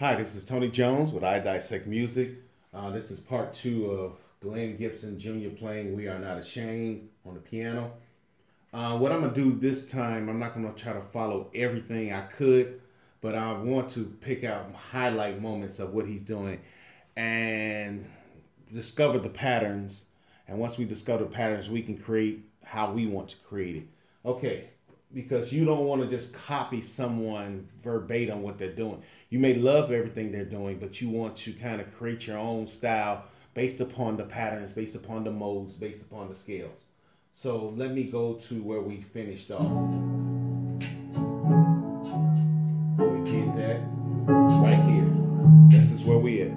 Hi, this is Tony Jones with I Dissect Music. Uh, this is part two of Glenn Gibson Jr. playing We Are Not Ashamed on the piano. Uh, what I'm going to do this time, I'm not going to try to follow everything I could, but I want to pick out highlight moments of what he's doing and discover the patterns. And once we discover the patterns, we can create how we want to create it. Okay, because you don't want to just copy someone verbatim what they're doing. You may love everything they're doing, but you want to kind of create your own style based upon the patterns, based upon the modes, based upon the scales. So let me go to where we finished off. We did that right here. This is where we at.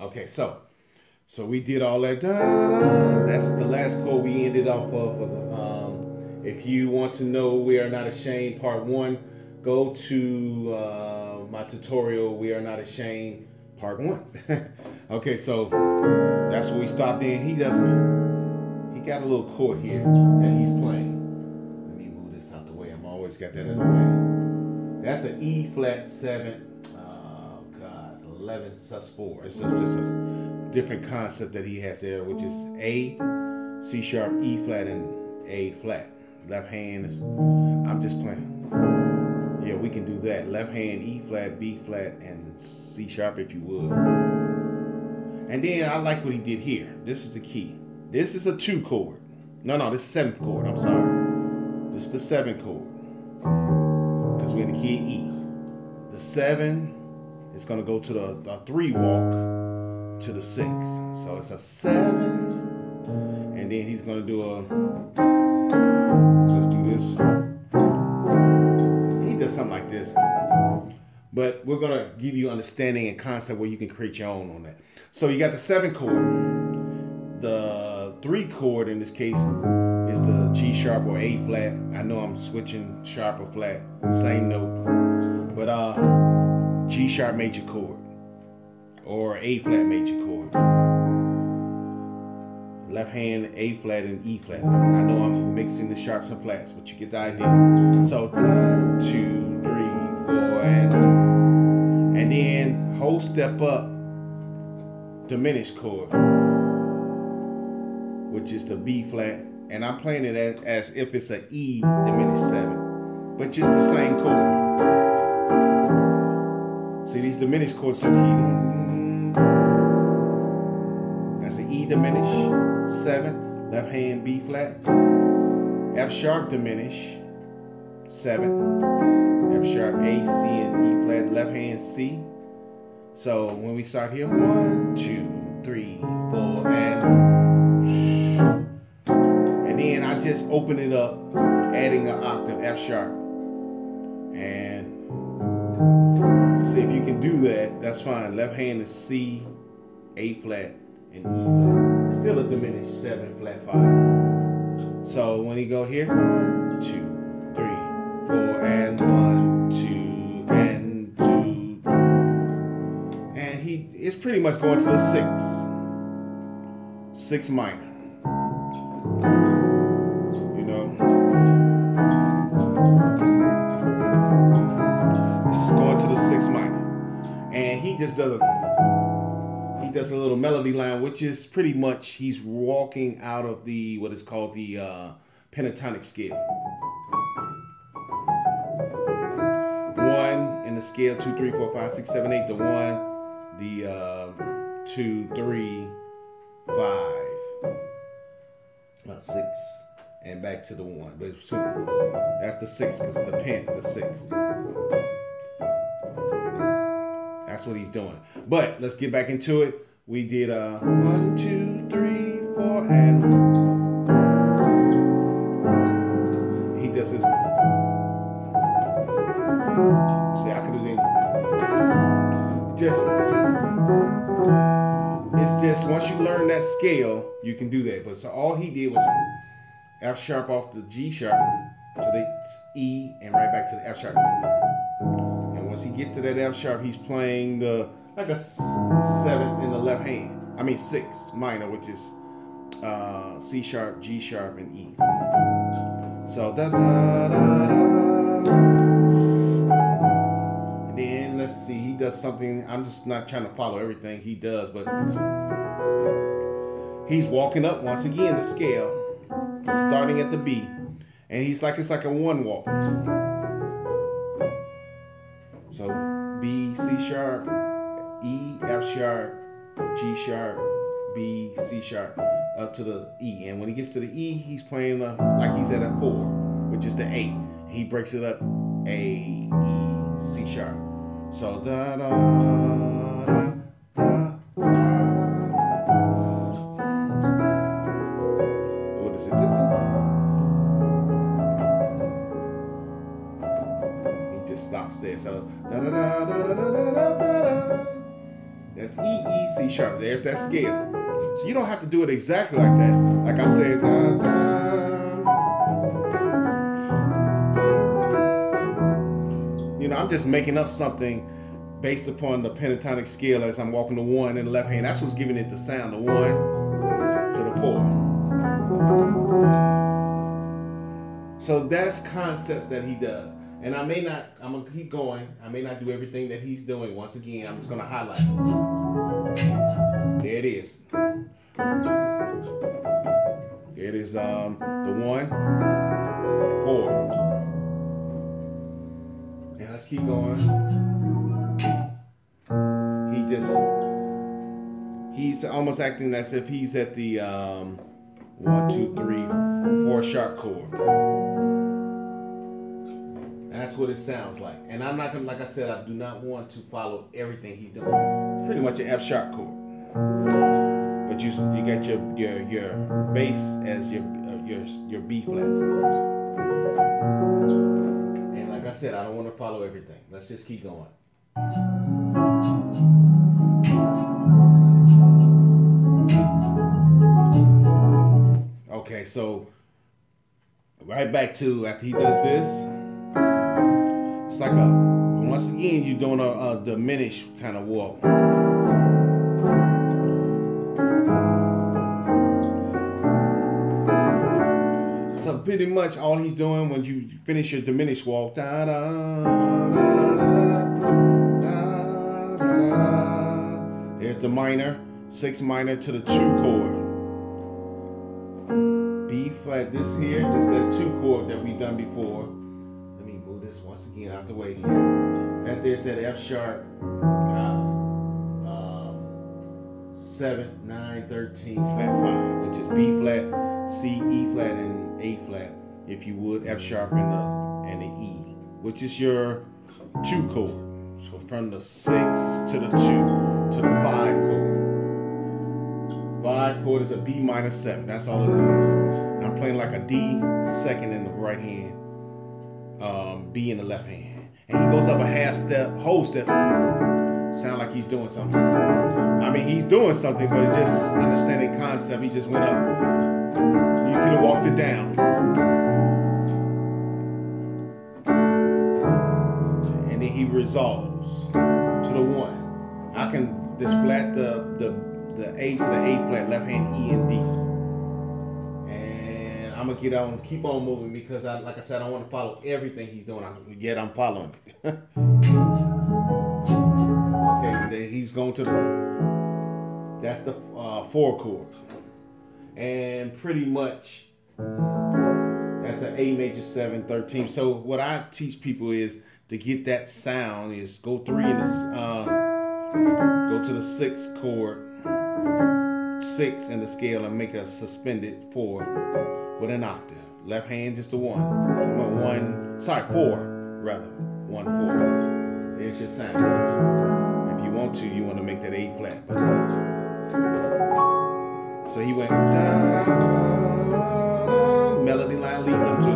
Okay, so so we did all that. Da, da, that's the last chord we ended off of. The, um, if you want to know We Are Not Ashamed Part 1, go to uh, my tutorial We Are Not Ashamed Part 1. okay, so that's where we stopped in. He doesn't, he got a little chord here that he's playing. Let me move this out the way. I'm always got that in the way. That's an E flat 7. Oh, God. 11 sus 4. It's just, just a different concept that he has there, which is A, C sharp, E flat, and A flat. Left hand is, I'm just playing. Yeah, we can do that. Left hand, E flat, B flat, and C sharp if you would. And then I like what he did here. This is the key. This is a two chord. No, no, this is seventh chord. I'm sorry. This is the seventh chord. Because we're in the key E. The seven is going to go to the, the three walk to the six. So it's a seven, and then he's gonna do a, let's do this. He does something like this. But we're gonna give you understanding and concept where you can create your own on that. So you got the seven chord. The three chord in this case is the G sharp or A flat. I know I'm switching sharp or flat, same note. But uh G sharp major chord or A flat major chord. Left hand A flat and E flat. I know I'm mixing the sharps and flats, but you get the idea. So one, two, three, four, and and then whole step up diminished chord, which is the B flat, and I'm playing it as, as if it's an E diminished seven, but just the same chord. See these diminished chords so key. That's an E diminish, seven, left hand B flat. F sharp diminish, seven. F sharp A, C, and E flat, left hand C. So when we start here, one, two, three, four, and and then I just open it up, adding an octave, F sharp. And see if you can do that, that's fine. Left hand is C, A flat, and E flat. Still a diminished seven flat five. So when you go here, one, two, three, four, and one, two, and two. And he is pretty much going to the six. Six minor. You know. This is going to the six minor. And he just does a does a little melody line, which is pretty much he's walking out of the what is called the uh, pentatonic scale. One in the scale two, three, four, five, six, seven, eight. The one, the uh, two, three, five, not six, and back to the one. But two. That's the six because the pen, the six. That's what he's doing. But let's get back into it. We did a uh, one, two, three, four, and he does his. See, I can do that. Just, it's just once you learn that scale, you can do that. But so all he did was F sharp off the G sharp to the E and right back to the F sharp. Once he get to that F sharp, he's playing the like a seventh in the left hand. I mean six minor, which is uh, C sharp, G sharp, and E. So da da da da. And then let's see, he does something. I'm just not trying to follow everything he does, but he's walking up once again the scale, starting at the B, and he's like it's like a one walk. So B, C sharp, E, F sharp, G sharp, B, C sharp, up to the E. And when he gets to the E, he's playing uh, like he's at a four, which is the A. He breaks it up A, E, C sharp. So da da. da, sharp. There's that uh-huh. scale. So you don't have to do it exactly like that. Like I said, da da. You know, I'm just making up something based upon the pentatonic scale as I'm walking the one in the left hand. That's what's giving it the sound, the one to the four. So that's concepts that he does. And I may not, I'm gonna keep going. I may not do everything that he's doing. Once again, I'm just gonna highlight it. There it is. It is um, the one, four. And let's keep going. He just, he's almost acting as if he's at the um, one, two, three, four sharp chord. That's what it sounds like. And I'm not gonna, like I said, I do not want to follow everything he's doing. Pretty much an F sharp chord. But you you got your your your bass as your uh, your your B flat. And like I said, I don't want to follow everything. Let's just keep going. Okay, so right back to after he does this, like a once again you're doing a, a diminished kind of walk. So pretty much all he's doing when you finish your diminished walk, da da da da da. There's the minor, six minor to the two chord. B flat. This here, this is that two chord that we've done before. This once again out the way here. And there's that F sharp. Uh, um, 7, 9, 13, flat 5, which is B flat, C, E flat, and A flat. If you would, F sharp and the, and the E, which is your 2 chord. So from the 6 to the 2 to the 5 chord. 5 chord is a B minor 7. That's all it is. I'm playing like a D second in the right hand, um, B in the left hand. And he goes up a half step, whole step. Sound like he's doing something. I mean, he's doing something, but just understanding concept, he just went up. You could have walked it down. And then he resolves to the one. I can just flat the, the, the A to the A flat, left hand E and D. I'm gonna get on, keep on moving because I, like I said, I want to follow everything he's doing. I, yet I'm following. okay, he's going to the. That's the uh, four chords, and pretty much that's an A major seven thirteen. So what I teach people is to get that sound is go three in this, uh, go to the sixth chord, six in the scale, and make a suspended four with an octave. Left hand just a one. One, sorry, four rather. One four. It's your sound. If you want to, you want to make that A flat. So he went da, melody line leading up to.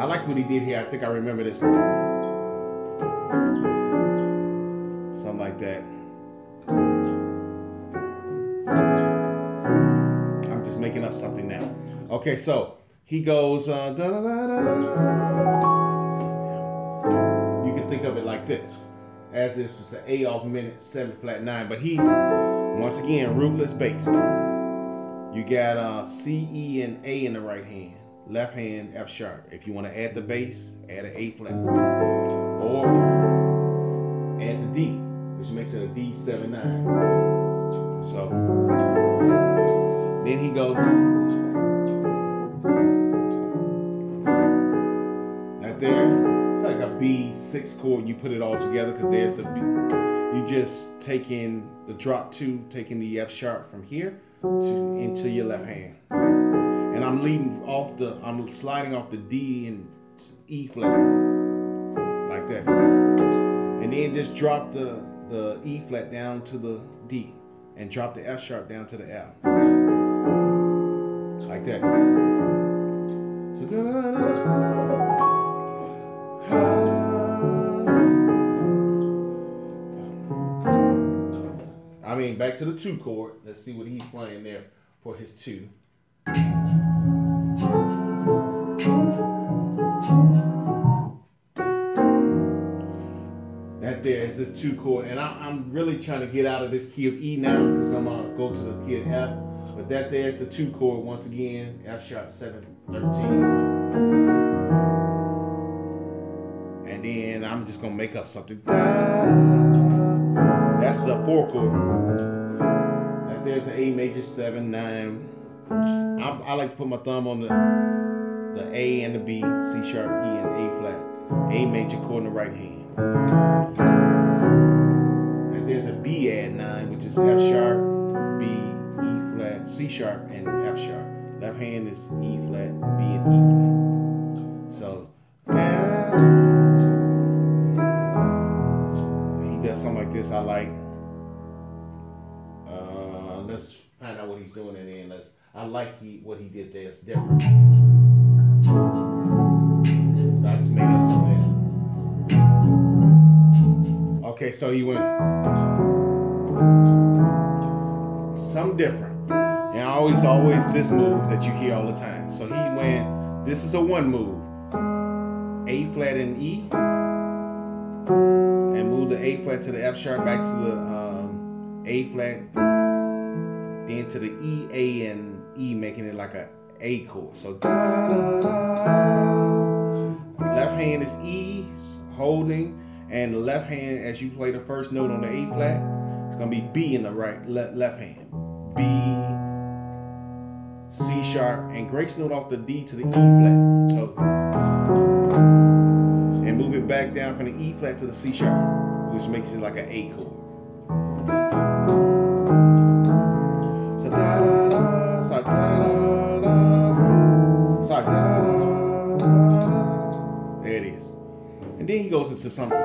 I like what he did here. I think I remember this. Something like that. Making up something now. Okay, so he goes. Uh, da, da, da. You can think of it like this, as if it's an A minute seven flat nine. But he, once again, rootless bass. You got uh, C, E, and A in the right hand. Left hand F sharp. If you want to add the bass, add an A flat. Or add the D, which makes it a D7 9. So then he goes. Right there, it's like a B6 chord. And you put it all together because there's the B. You just take in the drop two, taking the F sharp from here to into your left hand. And I'm leading off the, I'm sliding off the D and E flat, like that. And then just drop the, the E flat down to the D and drop the F sharp down to the F. Like that. I mean, back to the two chord. Let's see what he's playing there for his two. That there is this two chord, and I, am really trying to get out of this key of E now because I'm gonna go to the key of F. But that there's the two chord once again, F sharp 7, 13. And then I'm just gonna make up something. That's the four chord. That there's an A major 7, 9. I, I like to put my thumb on the the A and the B, C sharp, E and A flat. A major chord in the right hand. And there's a B add 9, which is F sharp, C sharp, and F sharp. Left hand is E flat, B and E flat. So he does something like this. I like. Uh, let's find out what he's doing and then let's. I like he what he did there. It's different. I just made up something. Okay, so he went something different. Always, always this move that you hear all the time. So he went, this is a one move. A flat and E. And move the A flat to the F sharp back to the um, A flat. Then to the E, A, and E, making it like a A chord. So da, da, da, left hand is E, holding and the left hand, as you play the first note on the A flat, it's gonna be B in the right le left hand. B, C sharp, and grace note off the D to the E flat. So, and move it back down from the E flat to the C sharp, which makes it like an A chord. So da da da, so da da da, so da da da. There it is. And then he goes into something.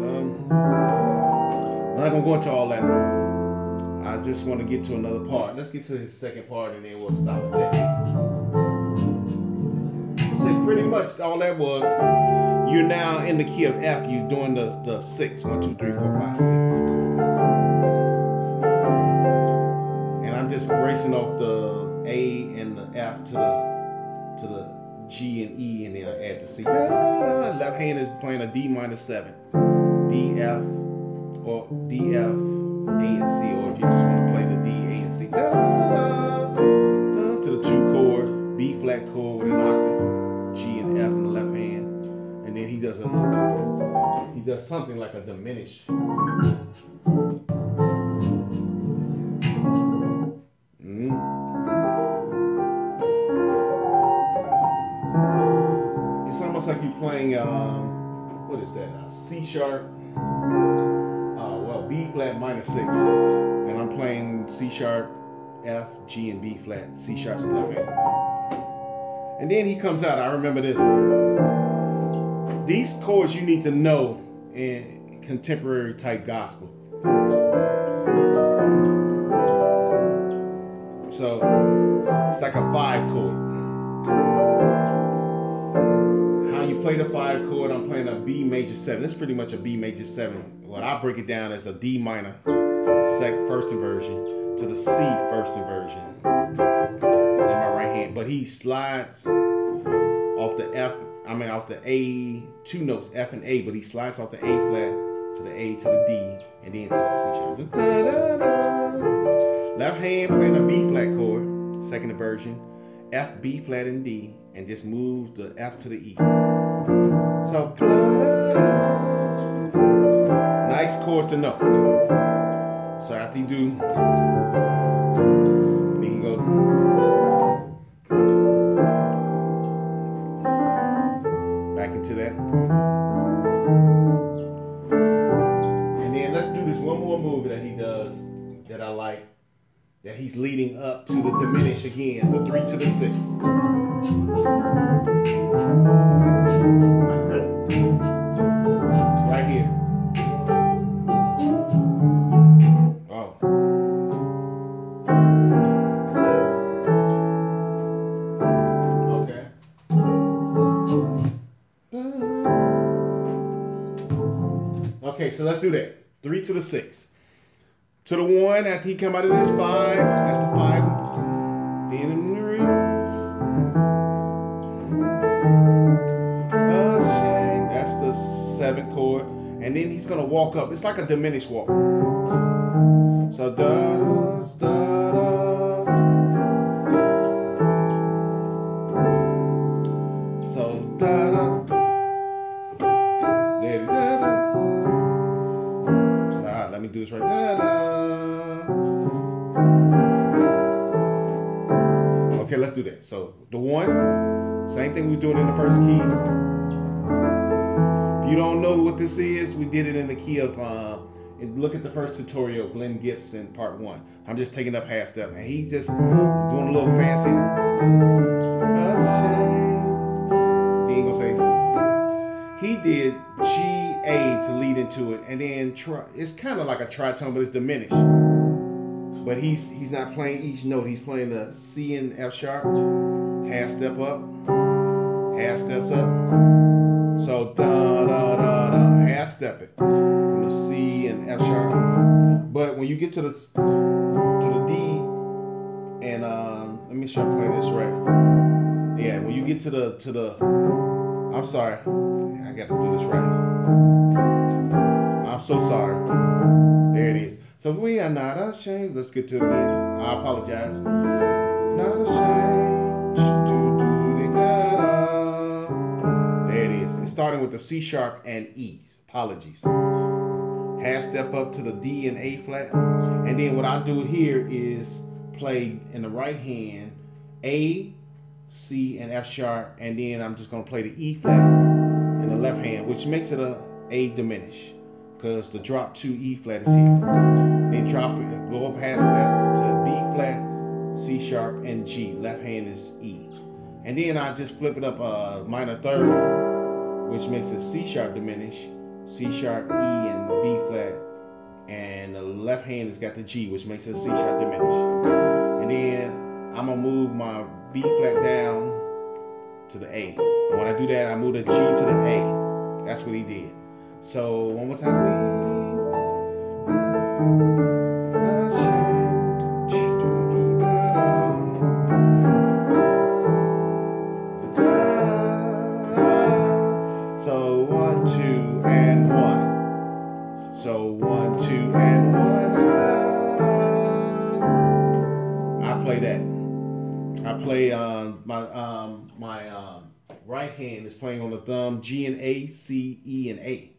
Um, I'm not gonna go into all that. I just want to get to another part. Let's get to his second part, and then we'll stop there. So pretty much all that was. You're now in the key of F. You're doing the the six. One, two, three, four, five, six. And I'm just racing off the A and the F to the to the G and E, and then I add the C. Left hand is playing a D minor seven, D F, or D F, A and C, or if you just want to play the D, A and C. To the two chord, B flat chord with an octave, G and F in the left hand, and then he does a he does something like a diminished. Mm. It's almost like you're playing, um, what is that? Uh, C sharp, flat minor six. And I'm playing C sharp, F, G, and B flat. C sharp's the left hand. And then he comes out. I remember this. These chords you need to know in contemporary type gospel. So it's like a five chord the five chord, I'm playing a B major seven. It's pretty much a B major seven. Well, I break it down as a D minor, sec first inversion, to the C first inversion in my right hand. But he slides off the F, I mean off the A, two notes, F and A, but he slides off the A flat to the A to the D, and then to the C sharp. Left hand playing a B flat chord, second inversion, F, B flat, and D, and just moves the F to the E. So nice chords to know. So after you do, you go. Back into that. And then let's do this one more move that he does that I like. That he's leading up to the diminish again, the three to the six. Six. To the one after he come out of this five. That's the five. Then. That's the seven chord. And then he's gonna walk up. It's like a diminished walk. So da da da. That. So the one, same thing we're doing in the first key. If you don't know what this is, we did it in the key of. Uh, look at the first tutorial, Glenn Gibson, part one. I'm just taking up half step, and he just doing a little fancy. Ain't gonna say. He did G A to lead into it, and then it's kind of like a tritone, but it's diminished. But he's he's not playing each note. He's playing the C and F sharp, half step up, half steps up. So da da da da, half step it from the C and F sharp. But when you get to the to the D, and um, let me sure I'm this right. Yeah, when you get to the to the, I'm sorry, I got to do this right. I'm so sorry. So we are not ashamed. Let's get to it. I apologize. Not ashamed do da-da. There it is. It's starting with the C sharp and E. Apologies. Half step up to the D and A flat. And then what I do here is play in the right hand A, C, and F sharp. And then I'm just going to play the E flat in the left hand, which makes it a A diminish. Because the drop to E flat is here. Then drop it, go up half steps to B flat, C sharp, and G. Left hand is E. And then I just flip it up a minor third, which makes it C sharp diminish, C sharp, E, and B flat. And the left hand has got the G, which makes it C sharp diminish. And then I'm gonna move my B flat down to the A. And when I do that, I move the G to the A. That's what he did. So one more time, So one, two, and one. So one, two, and one. I play that. I play um, my um, my um, right hand is playing on the thumb G and A, C, E, and A.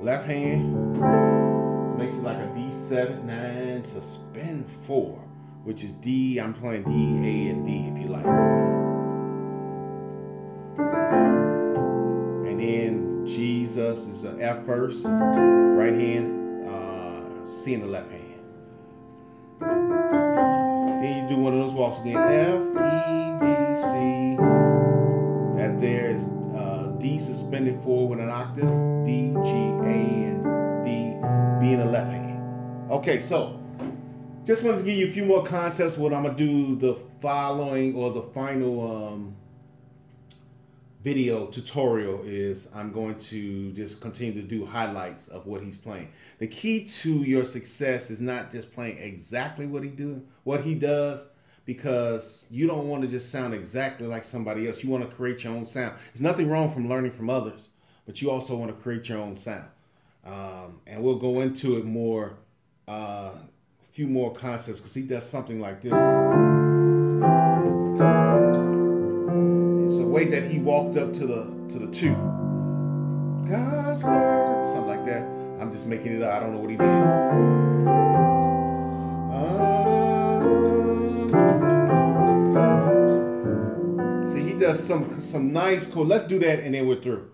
Left hand makes it like a D7, 9, suspend 4, which is D. I'm playing D, A, and D if you like. And then Jesus is an F first, right hand, uh, C in the left hand. Then you do one of those walks again. F, E, D, C. That there is D suspended 4 with an octave, D, G, A, and D, B in the left hand. Okay, so just wanted to give you a few more concepts. What I'm gonna do the following or the final um, video tutorial is I'm going to just continue to do highlights of what he's playing. The key to your success is not just playing exactly what he do, what he does, because you don't want to just sound exactly like somebody else. You want to create your own sound. There's nothing wrong from learning from others, but you also want to create your own sound. Um, and we'll go into it more, uh, a few more concepts, because he does something like this. It's a way that he walked up to the to the two. God's something like that. I'm just making it up. I don't know what he did. Some some nice chord. Let's do that and then we're through.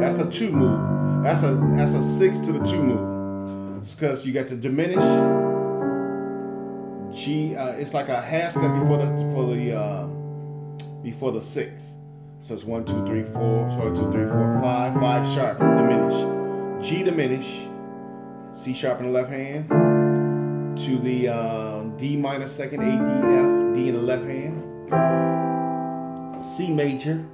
That's a two move. That's a that's a six to the two move. Because you got to diminish. G. Uh, it's like a half step before the for the uh, before the six. So it's one, two, three, four. So one, two, three, four, five. Five sharp diminish. G diminish. C sharp in the left hand to the um, D minor second, A D F, D in the left hand. C major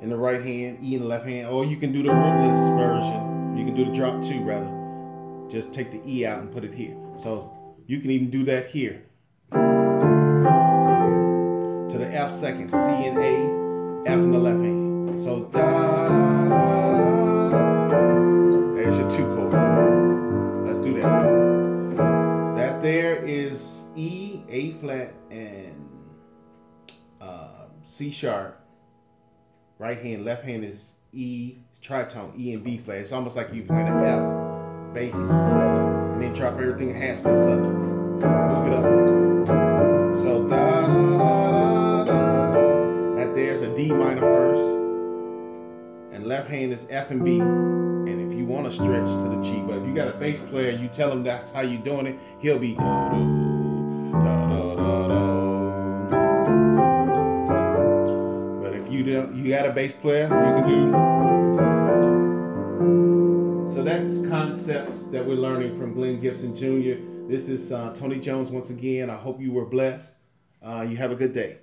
in the right hand, E in the left hand, or you can do the rootless version. You can do the drop two rather. Just take the E out and put it here. So you can even do that here. To the F second, C and A, F in the left hand. So da da da da. There's your two chord. Let's do that. That there is E, A flat, and C sharp. Right hand, left hand is E, tritone, E and B flat. It's almost like you playing an F bass, and then drop everything half steps up, move it up. So da da da da. That there's a D minor first, and left hand is F and B. And if you want to stretch to the G, but if you got a bass player, you tell him that's how you doing it, he'll be da da da da da. You got a bass player, you can do. So that's concepts that we're learning from Glenn Gibson Jr. This is uh, Tony Jones once again. I hope you were blessed. Uh, you have a good day.